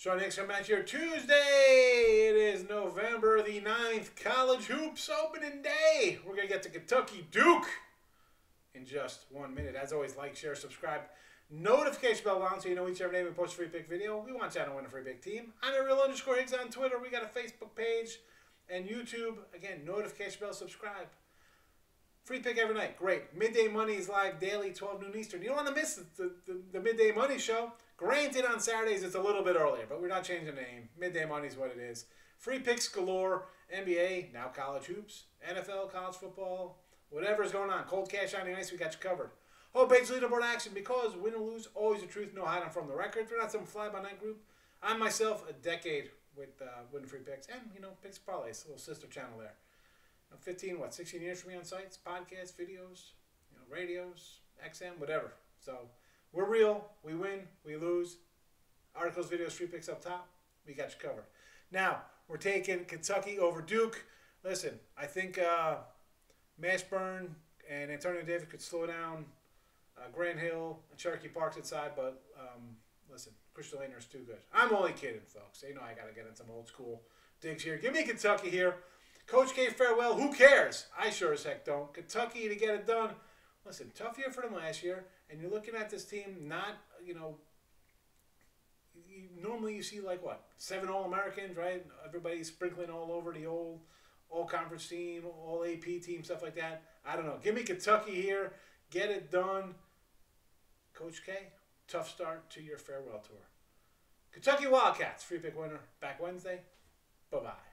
Sean Higgs coming at you Tuesday. It is November the 9th. College Hoops opening day. We're going to get to Kentucky Duke in just one minute. As always, like, share, subscribe. Notification bell on so you know each and every day we post a free pick video. We want you to win a free pick team. I'm a real underscore Higgs on Twitter. We got a Facebook page and YouTube. Again, notification bell, subscribe. Free pick every night. Great. Midday Money is live daily, 12 noon Eastern. You don't want to miss the, the, the, Midday Money show. Granted, on Saturdays it's a little bit earlier, but we're not changing the name. Midday Money is what it is. Free picks galore. NBA, now college hoops, NFL, college football, whatever's going on. Cold cash on the ice, we got you covered. Whole page leaderboard action because win or lose, always the truth, no hiding from the record. We're not some fly by night group. I'm myself a decade with uh, winning free picks and, you know, picks parlays, a little sister channel there. 15, what, 16 years for me on sites, podcasts, videos, you know, radios, XM, whatever. So we're real. We win. We lose. Articles, videos, free picks up top. We got you covered. Now, we're taking Kentucky over Duke. Listen, I think uh, Mashburn and Antonio Davis could slow down uh, Grant Hill and Cherokee Parks inside, but um, listen, Christian Laettner's too good. I'm only kidding, folks. You know I got to get in some old school digs here. Give me Kentucky here. Coach K farewell. Who cares? I sure as heck don't. Kentucky to get it done. Listen, tough year for them last year, and you're looking at this team not, you know, you, normally you see like what seven All Americans, right? Everybody's sprinkling all over the old All Conference team, All AP team, stuff like that. I don't know. Give me Kentucky here. Get it done. Coach K, tough start to your farewell tour. Kentucky Wildcats, free pick winner, back Wednesday. Bye bye.